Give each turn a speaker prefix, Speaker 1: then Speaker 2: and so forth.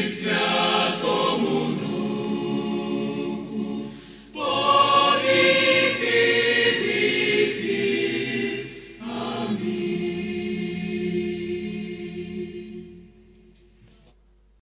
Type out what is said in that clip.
Speaker 1: Christian.